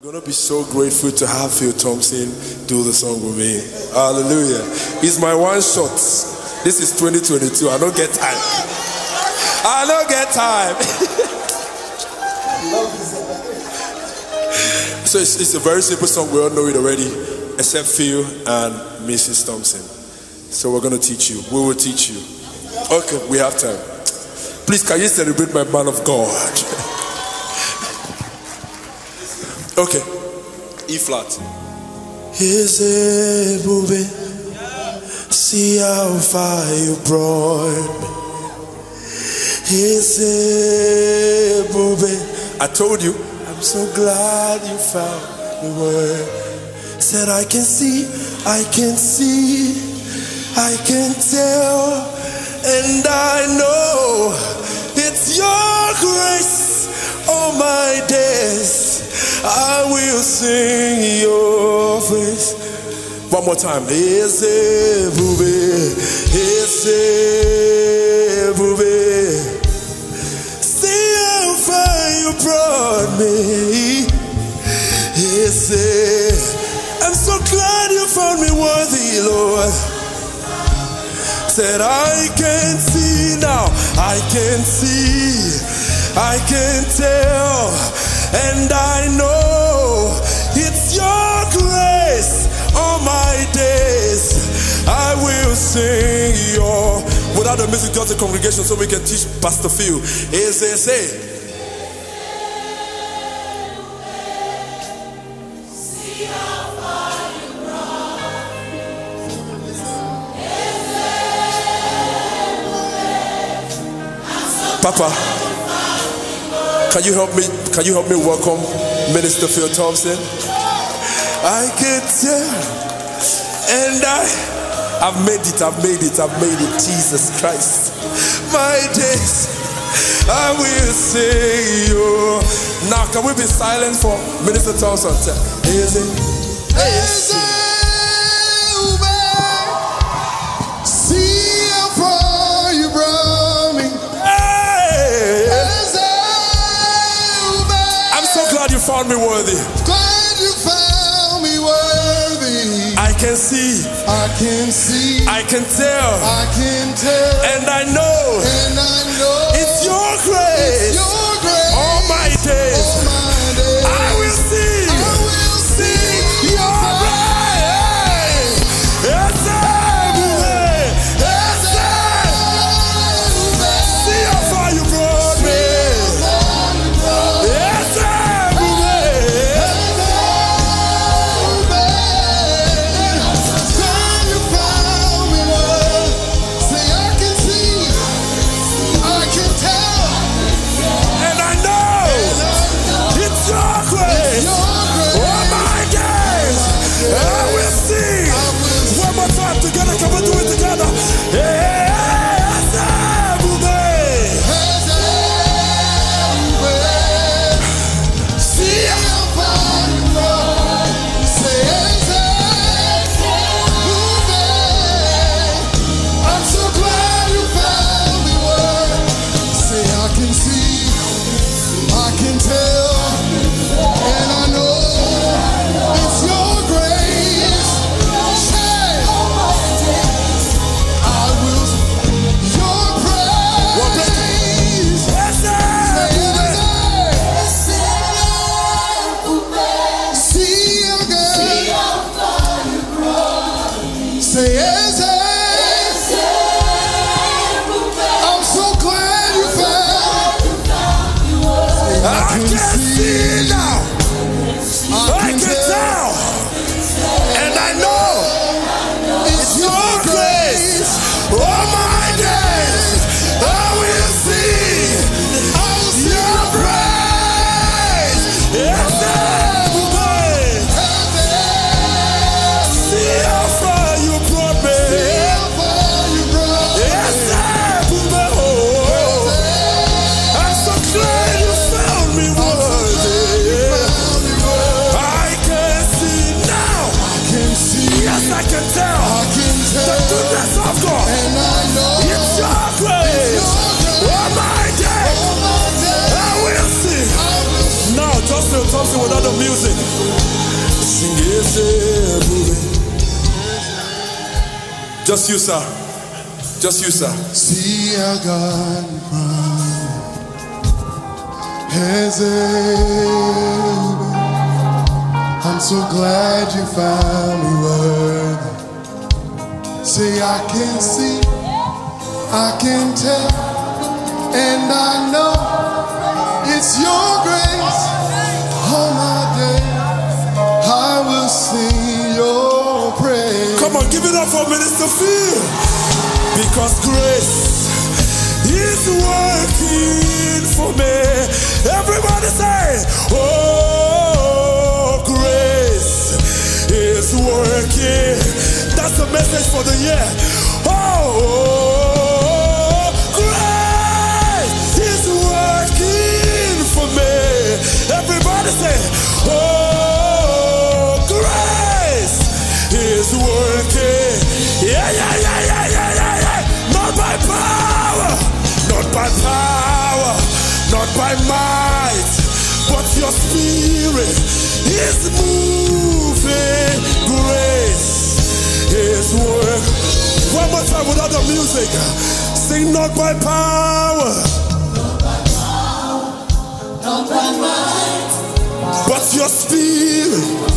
I'm gonna be so grateful to have Phil Thompson do the song with me. Hallelujah. It's my one shot. This is 2022. I don't get time. I don't get time. so it's, it's, a very simple song. We all know it already, except Phil and Mrs. Thompson. So we're gonna teach you. We will teach you. Okay, we have time. Please, can you celebrate my man of God? Okay. E flat. Is moving? see how far you brought me. Is moving? I told you, I'm so glad you found the word. Said I can see, I can see, I can tell, and I know it's your grace all my days. I will sing your praise. One more time. Eze Ebube, Eze Ebube. See how far you brought me. Ese. I'm so glad you found me worthy, Lord. Said I can see now. I can see. I can tell and I sing your. Without the music, just the congregation, so we can teach Pastor Phil. Is say. Papa. Can you help me? Can you help me welcome Minister Phil Thompson? I can tell, and I, I've made it. I've made it. I've made it. Jesus Christ, my days, I will say you. Now, can we be silent for Minister Thompson? Is it? Is it? found me worthy. Glad you found me worthy. I can see. I can see. I can tell. I can tell. And I know. And I know. It's your grace. It's your something without the music. Sing it, Just you, sir. Just you, sir. See how God I'm so glad you found me worthy. Say I can see, I can tell, and I know. Because grace is working for me. Everybody say, Oh, grace is working. That's the message for the year. Oh, oh, oh. By might, but your spirit is moving. Grace is work. One more time without the music. Sing not by power, Not by power, not by might, but your spirit